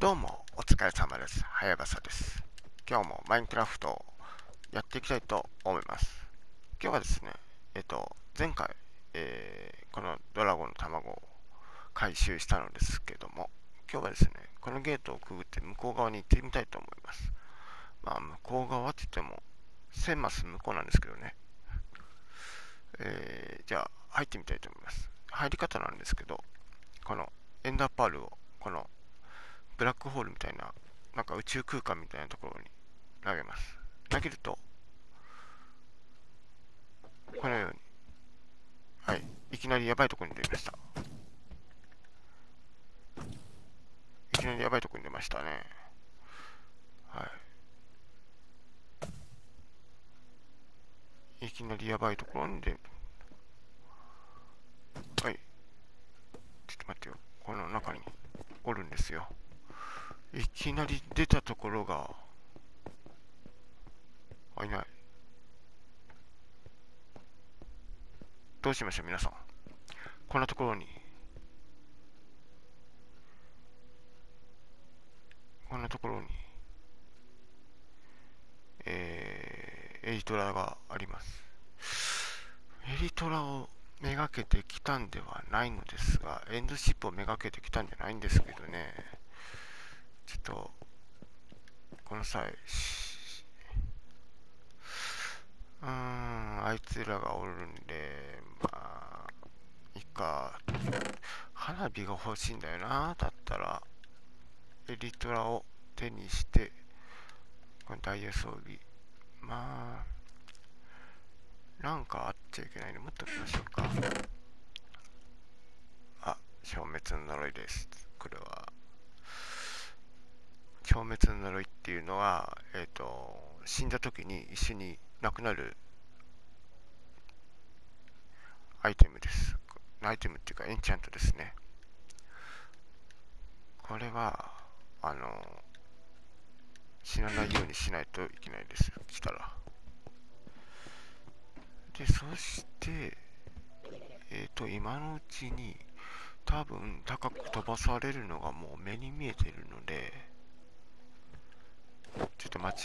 どうも、お疲れ様です。はやばさです。今日もマインクラフトをやっていきたいと思います。今日はですね、えっと、前回、えー、このドラゴンの卵を回収したのですけども、今日はですね、このゲートをくぐって向こう側に行ってみたいと思います。まあ、向こう側って言っても、1000マス向こうなんですけどね。えー、じゃあ、入ってみたいと思います。入り方なんですけど、このエンダーパールを、このブラックホールみたいな、なんか宇宙空間みたいなところに投げます。投げると、このように、はい、いきなりやばいところに出ました。いきなりやばいところに出ましたね。はい。いきなりやばいところに出る。はい。ちょっと待ってよ。この中におるんですよ。いきなり出たところが、あ、いない。どうしましょう、皆さん。こんなところに、こんなところに、えー、エリトラがあります。エリトラをめがけてきたんではないのですが、エンドシップをめがけてきたんじゃないんですけどね。ちょっと、この際、うーん、あいつらがおるんで、まあ、いいか。花火が欲しいんだよな。だったら、エリトラを手にして、このダイヤ装備。まあ、なんかあっちゃいけないの持っておきましょうか。あ、消滅の呪いです。これは。消滅の呪いっていうのは、え、ー、と、死んだ時に一緒になくなるアイテムです。アイテムっていうかエンチャントですね。これは、あの、死なないようにしないといけないです。来たら。で、そして、えっ、ー、と、今のうちに、多分高く飛ばされるのがもう目に見えてるので、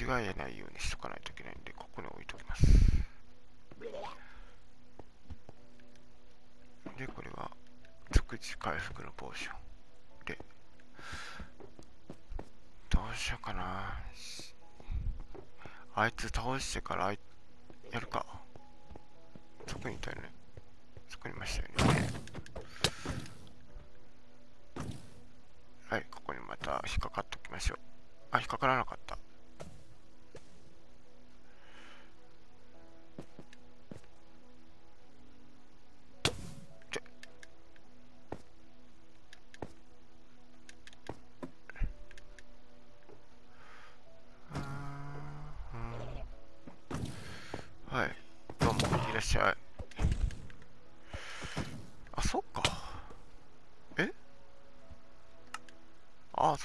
間違えないようにしとかないといけないんで、ここに置いときます。で、これは、即時回復のポーション。で、どうしようかな。あいつ倒してからやるか。そこにいたよね。そこにいましたよね。はい、ここにまた引っかかっておきましょう。あ、引っかからなかった。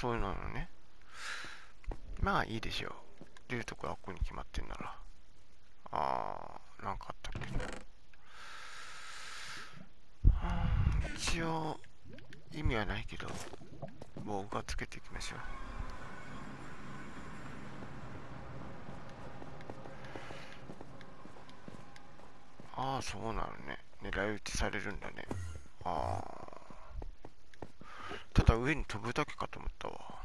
そういうのなのね。まあいいでしょう。いうとこはここに決まってんなら。あー、なんかあったっけ一応、意味はないけど、僕がつけていきましょう。ああ、そうなのね。狙い撃ちされるんだね。ああ。ただ上に飛ぶだけかと思ったわ。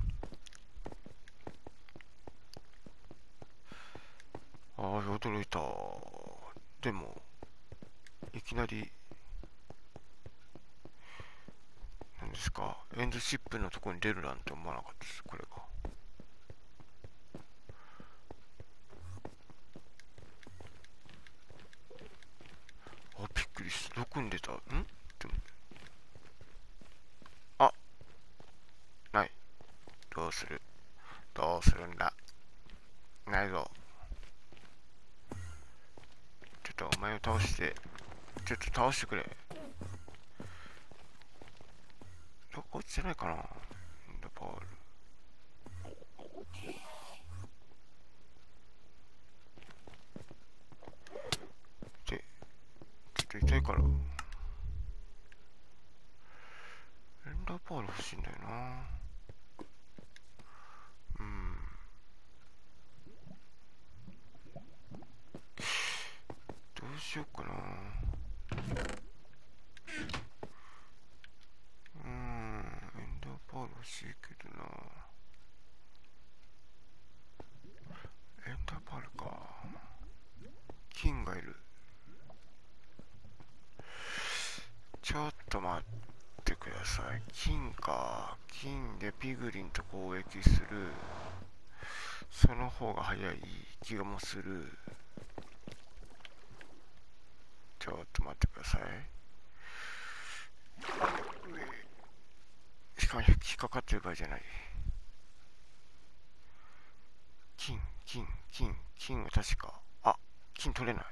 ああ、驚いた。でも、いきなり、何ですか、エンドシップのとこに出るなんて思わなかったです、これが。あ、びっくりした。どこに出た？んあ、ない。どうするどうするんだないぞ。早く倒してちょっと倒してくれ。どこ落ちてないかなパールでちょっと痛いからエンダーパール欲しいんだよなうしようかな。うんエンダーパール欲しいけどな。エンダーパールか。金がいる。ちょっと待ってください。金か。金でピグリンと攻撃する。その方が早い気がもするちょっと待ってください。しかも引っかかってる場合じゃない。金金金金は確か。あ金取れない。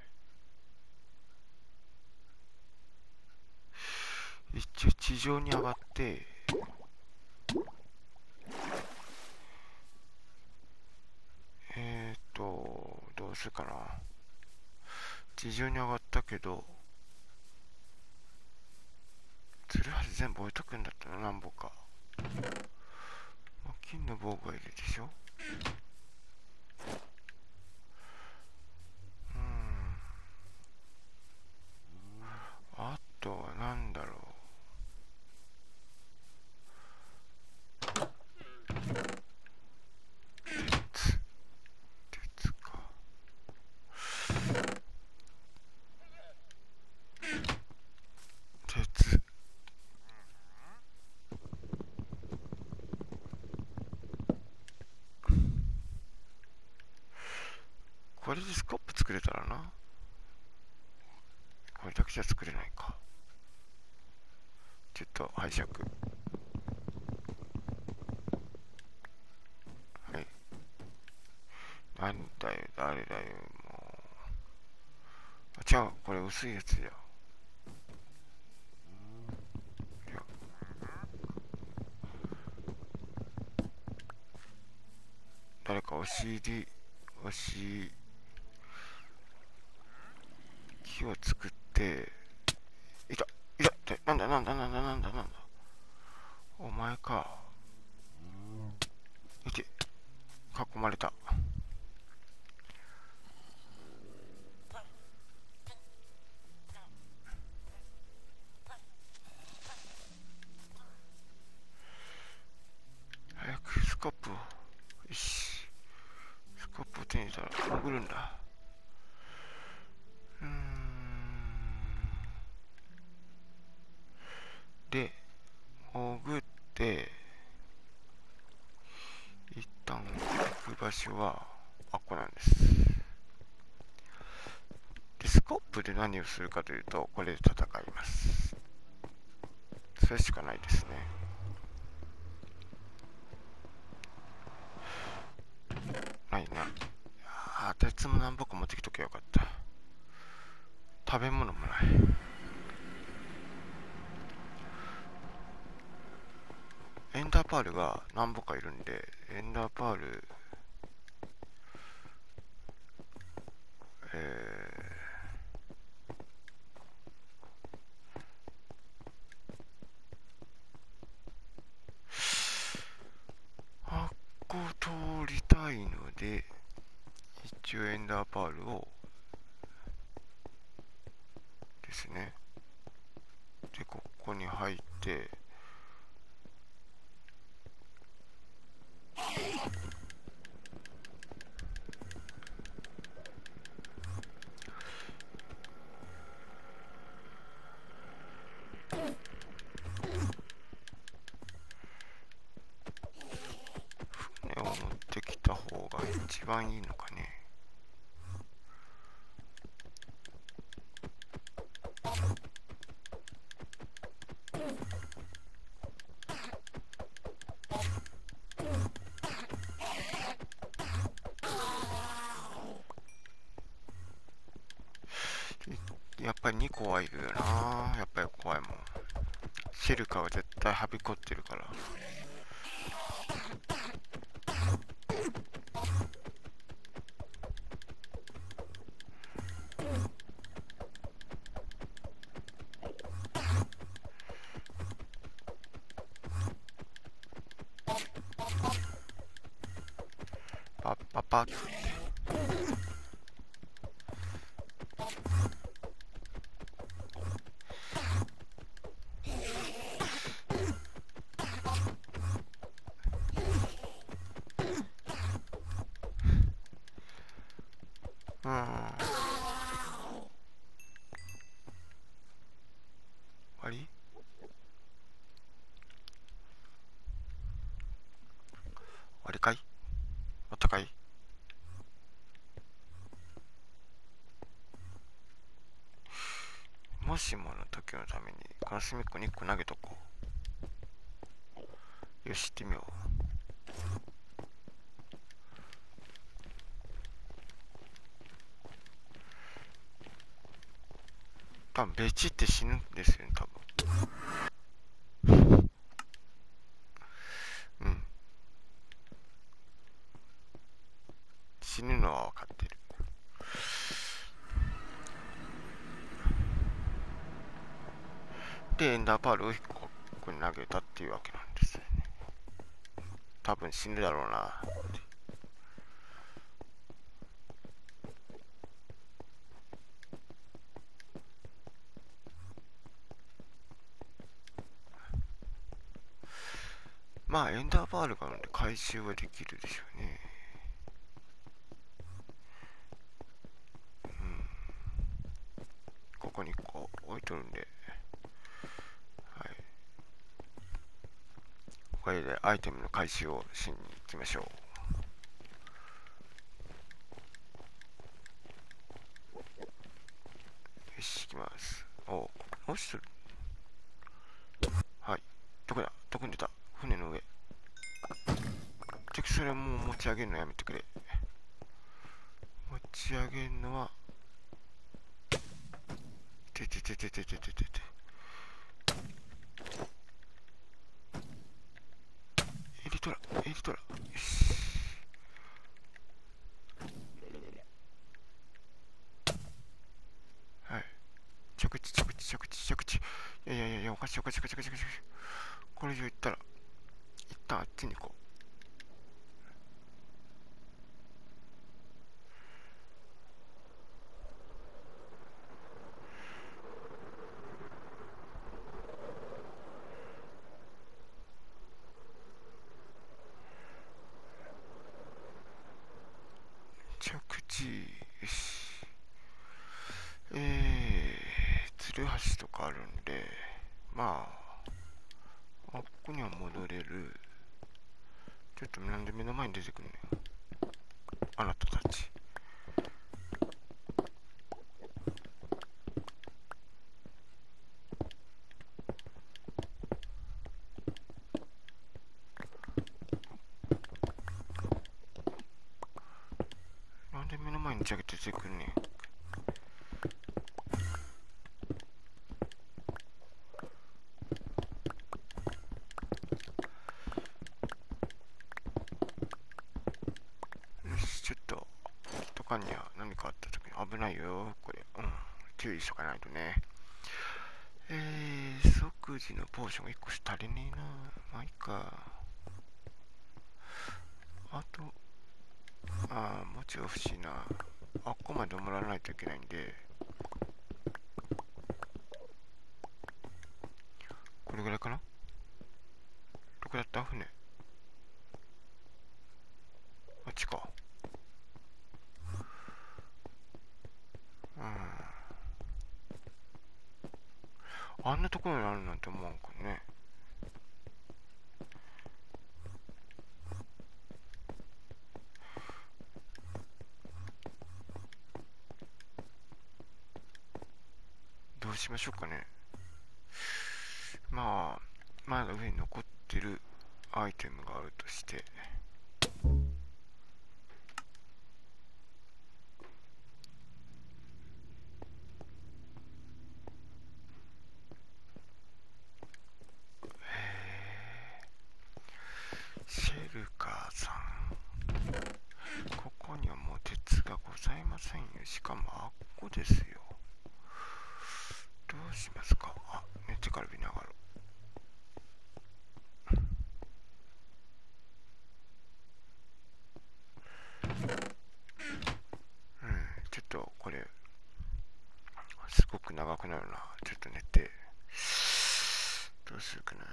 一応地上に上がって。えー、っとどうするかな。地上に上がったけどツルハシ全部置いとくんだったらなんぼか、まあ、金の棒がいるでしょ。うん。あとは何だろう鉄鉄か鉄これでスコップ作れたらな。これだけじゃ作れないか。ちょっと拝借。はい。なんだよ誰だよもう。あ違うこれ薄いやつじゃいや。誰かお尻お尻。木を作っていたいたってなんだなんだなんだなんだなんだお前か。いて。囲まれた。早くスコップを。よし。スコップを手にしたら潜るんだうーんで潜って一旦所はあっこなんです。でスコップで何をするかというとこれで戦います。それしかないですね。ないな。あ鉄も何本か持ってきとけばよかった。食べ物もない。エンダーパールが何本かいるんでエンダーパールえー、あっこ通りたいので一応エンダーパールをですねでここに入って船を持ってきた方が一番いいのかね。やっぱり2個はいるよな。やっぱり怖いもん。シェルカは絶対はびこってるからパッパッパッってうん。終わり？終わりかい？終わったかい？もしもの時のためにこの隅っこに1個投げとこう。よし行ってみよう。多分ベチって死ぬんですよね多分。うん。死ぬのは分かってる。でエンダーパールを1個ここに投げたっていうわけなんですよね。多分死ぬだろうなまあエンダーパールがあるんで回収はできるでしょうね。うん。ここにこう置いとるんで。はい。これでアイテムの回収をしに行きましょう。よし行きます。お落ちてる。はい。どこだ？どこに出た？船の上。敵それはもう持ち上げるのやめてくれ。持ち上げるのはててててててててて。エリトラエリトラ。よし。はい。着地着地着地着地。いやいやいやいおかしいおかしいおかしいおかしいおかしい。これ以上行ったら。あっちに行こう。着地よし。えー、つるはしとかあるんでまああっこには戻れる。ちょっとなんで目の前に出てくるのよあなたたち。なんで目の前に打ち上げて出てくるねんよし、ちょっと、とかには何かあった時に危ないよ、これ。うん。注意しとかないとね。えー、即時のポーションが1個足りねえな。まあ、いいか。あと、ああ、もちろん欲しいな。あっこまでもらわないといけないんで。これぐらいかなどこだった船。あっちか。うん。あんなところにあるなんて思わんかね。どうしましょうかね。まあ、まだ上に残ってるアイテムがあるとして。シェルカーさんここにはもう鉄がございませんよしかもあっこですよしますか？あ寝てから見ながらうんちょっとこれすごく長くなるな。ちょっと寝て。どうするかな。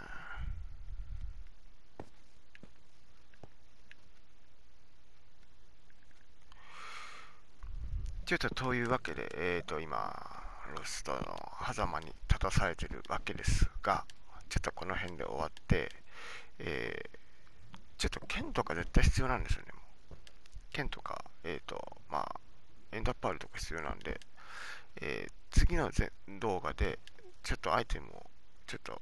ちょっとというわけで、えっ、ー、と、今、ロストの狭間に立たされてるわけですが、ちょっとこの辺で終わって、えー、ちょっと剣とか絶対必要なんですよね、もう。剣とか、えっ、ー、と、まあ、エンダーパールとか必要なんで、えー、次の動画で、ちょっとアイテムを、ちょっと、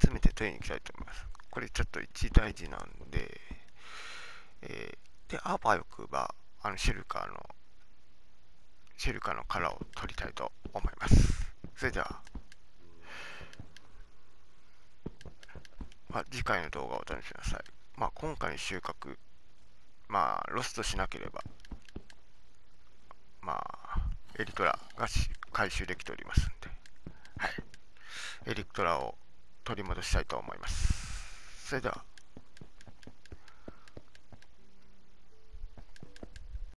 集めて取りに行きたいと思います。これちょっと一大事なんで、えー、で、あばよくば、あの、シェルカーの、シェルカの殻を取りたいと思います。それでは、まあ、次回の動画をお楽しみください。まあ、今回の収穫、まあ、ロストしなければ、まあ、エリトラが回収できておりますんで、はい。エリトラを取り戻したいと思います。それでは。